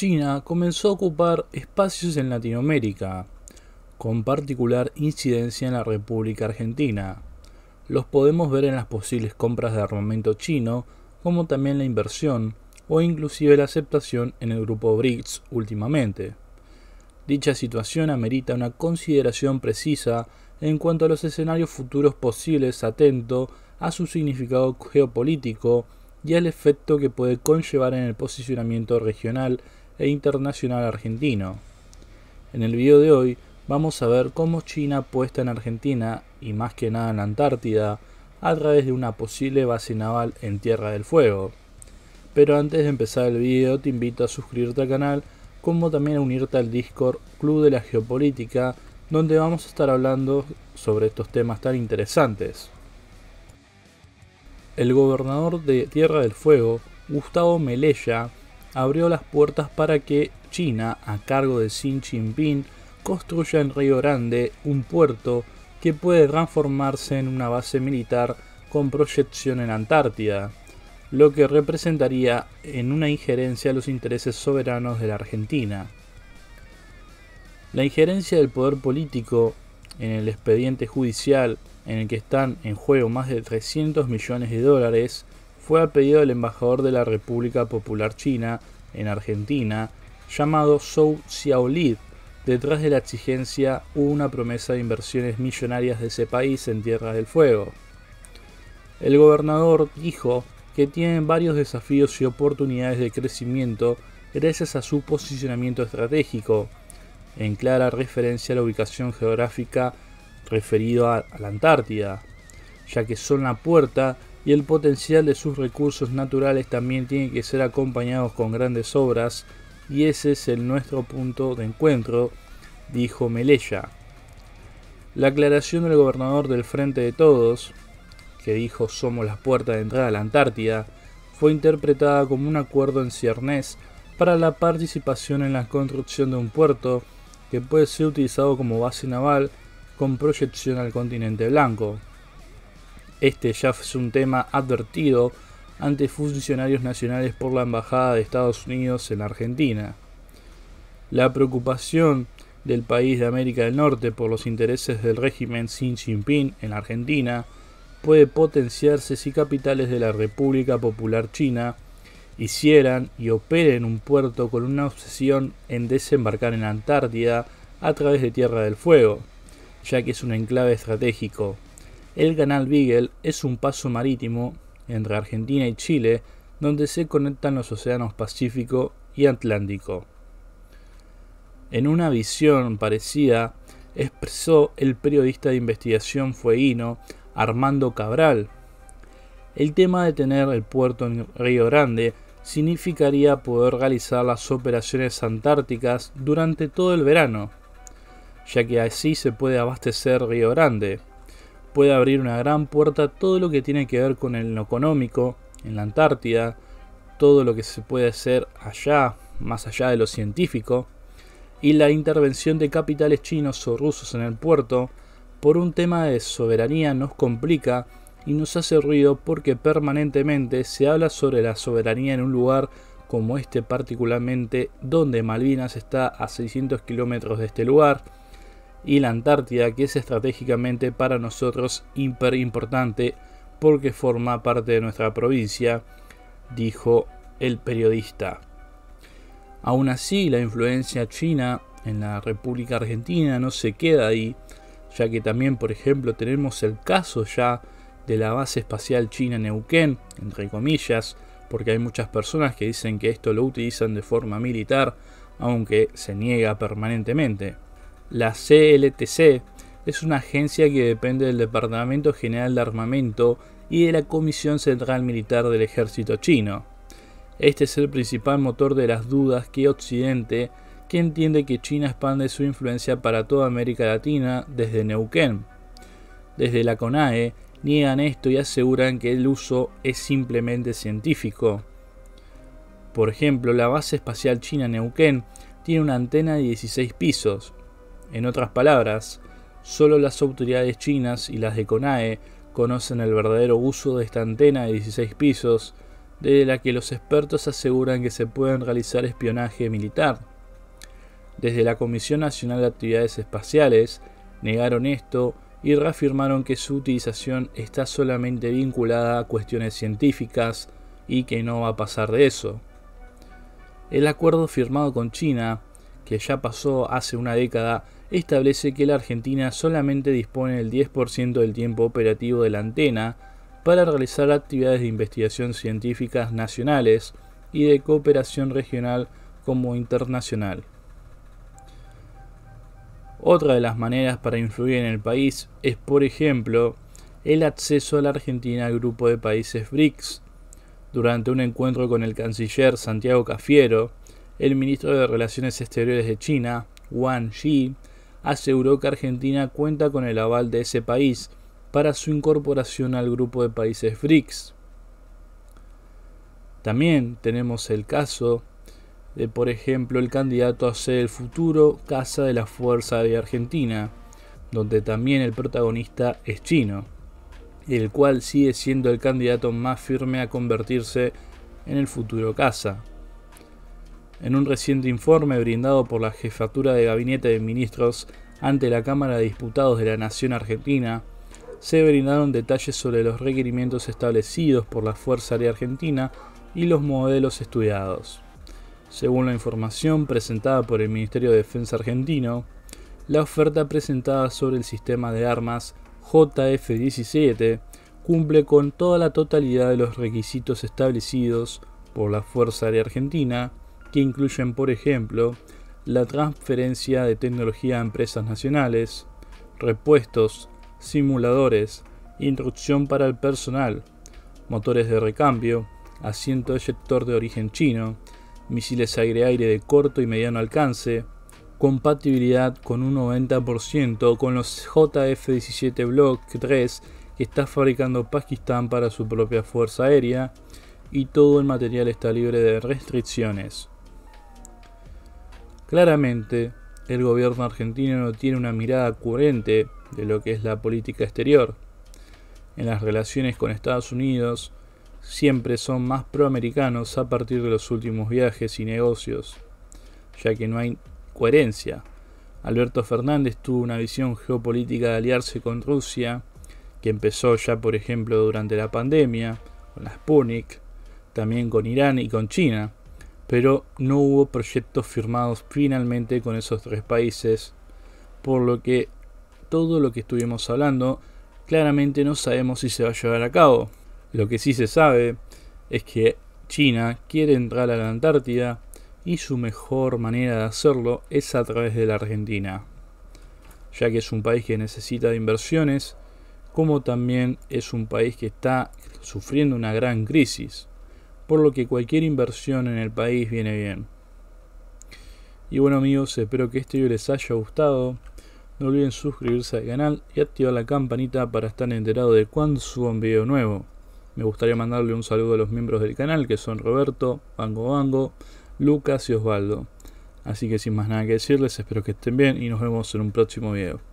China comenzó a ocupar espacios en Latinoamérica, con particular incidencia en la República Argentina. Los podemos ver en las posibles compras de armamento chino, como también la inversión o inclusive la aceptación en el grupo BRICS últimamente. Dicha situación amerita una consideración precisa en cuanto a los escenarios futuros posibles atento a su significado geopolítico y al efecto que puede conllevar en el posicionamiento regional e internacional argentino. En el video de hoy vamos a ver cómo China puesta en Argentina y más que nada en la Antártida a través de una posible base naval en Tierra del Fuego. Pero antes de empezar el video te invito a suscribirte al canal como también a unirte al Discord Club de la Geopolítica donde vamos a estar hablando sobre estos temas tan interesantes. El gobernador de Tierra del Fuego, Gustavo Melella, abrió las puertas para que China, a cargo de Xi Jinping, construya en Río Grande un puerto que puede transformarse en una base militar con proyección en Antártida, lo que representaría en una injerencia a los intereses soberanos de la Argentina. La injerencia del poder político en el expediente judicial en el que están en juego más de 300 millones de dólares fue a pedido del embajador de la República Popular China en Argentina, llamado Zhou Xiaolid. Detrás de la exigencia hubo una promesa de inversiones millonarias de ese país en Tierra del Fuego. El gobernador dijo que tienen varios desafíos y oportunidades de crecimiento gracias a su posicionamiento estratégico, en clara referencia a la ubicación geográfica referido a, la Antártida, ya que son la puerta y el potencial de sus recursos naturales también tiene que ser acompañados con grandes obras y ese es el nuestro punto de encuentro, dijo Melella. La aclaración del gobernador del Frente de Todos, que dijo somos las puertas de entrada a la Antártida, fue interpretada como un acuerdo en ciernes para la participación en la construcción de un puerto que puede ser utilizado como base naval con proyección al continente blanco. Este ya es un tema advertido ante funcionarios nacionales por la Embajada de Estados Unidos en Argentina. La preocupación del país de América del Norte por los intereses del régimen Xi Jinping en Argentina puede potenciarse si capitales de la República Popular China hicieran y operen un puerto con una obsesión en desembarcar en la Antártida a través de Tierra del Fuego, ya que es un enclave estratégico. El canal Beagle es un paso marítimo entre Argentina y Chile donde se conectan los océanos Pacífico y Atlántico. En una visión parecida, expresó el periodista de investigación fueguino Armando Cabral. El tema de tener el puerto en Río Grande significaría poder realizar las operaciones antárticas durante todo el verano, ya que así se puede abastecer Río Grande. Puede abrir una gran puerta todo lo que tiene que ver con el económico en la Antártida, todo lo que se puede hacer allá, más allá de lo científico, y la intervención de capitales chinos o rusos en el puerto, por un tema de soberanía nos complica y nos hace ruido porque permanentemente se habla sobre la soberanía en un lugar como este particularmente donde Malvinas está a 600 kilómetros de este lugar y la Antártida que es estratégicamente para nosotros hiper importante porque forma parte de nuestra provincia, dijo el periodista. Aún así, la influencia china en la República Argentina no se queda ahí, ya que también, por ejemplo, tenemos el caso ya de la base espacial china Neuquén, entre comillas, porque hay muchas personas que dicen que esto lo utilizan de forma militar, aunque se niega permanentemente. La CLTC es una agencia que depende del Departamento General de Armamento y de la Comisión Central Militar del Ejército chino. Este es el principal motor de las dudas que Occidente, que entiende que China expande su influencia para toda América Latina desde Neuquén. Desde la CONAE niegan esto y aseguran que el uso es simplemente científico. Por ejemplo, la base espacial china Neuquén tiene una antena de 16 pisos, en otras palabras, solo las autoridades chinas y las de CONAE conocen el verdadero uso de esta antena de 16 pisos, de la que los expertos aseguran que se pueden realizar espionaje militar. Desde la Comisión Nacional de Actividades Espaciales negaron esto y reafirmaron que su utilización está solamente vinculada a cuestiones científicas y que no va a pasar de eso. El acuerdo firmado con China, que ya pasó hace una década, establece que la Argentina solamente dispone del 10% del tiempo operativo de la antena para realizar actividades de investigación científicas nacionales y de cooperación regional como internacional. Otra de las maneras para influir en el país es, por ejemplo, el acceso a la Argentina al grupo de países BRICS. Durante un encuentro con el canciller Santiago Cafiero, el ministro de Relaciones Exteriores de China, Wang Yi, aseguró que Argentina cuenta con el aval de ese país para su incorporación al grupo de países BRICS. También tenemos el caso de, por ejemplo, el candidato a ser el futuro Casa de la Fuerza de Argentina, donde también el protagonista es chino, el cual sigue siendo el candidato más firme a convertirse en el futuro Casa. En un reciente informe brindado por la Jefatura de Gabinete de Ministros ante la Cámara de Diputados de la Nación Argentina, se brindaron detalles sobre los requerimientos establecidos por la Fuerza Aérea Argentina y los modelos estudiados. Según la información presentada por el Ministerio de Defensa argentino, la oferta presentada sobre el sistema de armas JF-17 cumple con toda la totalidad de los requisitos establecidos por la Fuerza Aérea Argentina, que incluyen, por ejemplo, la transferencia de tecnología a empresas nacionales, repuestos, simuladores, instrucción para el personal, motores de recambio, asiento eyector de origen chino, misiles aire-aire de corto y mediano alcance, compatibilidad con un 90% con los JF-17 Block 3 que está fabricando Pakistán para su propia fuerza aérea y todo el material está libre de restricciones. Claramente, el gobierno argentino no tiene una mirada coherente de lo que es la política exterior. En las relaciones con Estados Unidos siempre son más proamericanos a partir de los últimos viajes y negocios, ya que no hay coherencia. Alberto Fernández tuvo una visión geopolítica de aliarse con Rusia, que empezó ya por ejemplo durante la pandemia, con la Sputnik, también con Irán y con China, pero no hubo proyectos firmados finalmente con esos tres países, por lo que todo lo que estuvimos hablando, claramente no sabemos si se va a llevar a cabo. Lo que sí se sabe es que China quiere entrar a la Antártida y su mejor manera de hacerlo es a través de la Argentina, ya que es un país que necesita de inversiones, como también es un país que está sufriendo una gran crisis, por lo que cualquier inversión en el país viene bien. Y bueno amigos, espero que este video les haya gustado. No olviden suscribirse al canal y activar la campanita para estar enterado de cuando suba un video nuevo. Me gustaría mandarle un saludo a los miembros del canal que son Roberto, Bango Bango, Lucas y Osvaldo. Así que sin más nada que decirles, espero que estén bien y nos vemos en un próximo video.